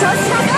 just forgot.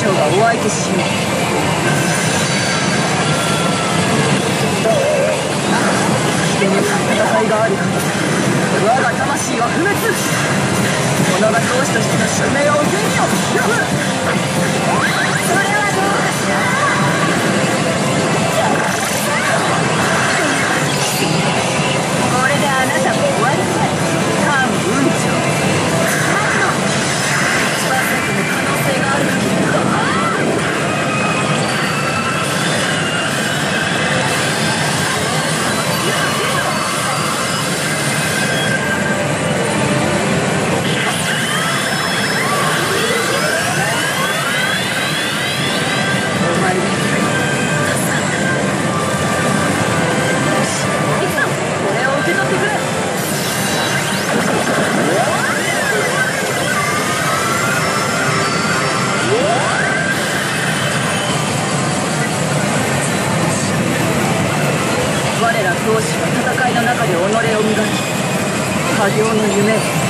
長がお相手しよう。危険に戦いがある我が魂は不滅。物が同志としての宿命を受け身を我ら同志は戦いの中で己を磨き家業の夢を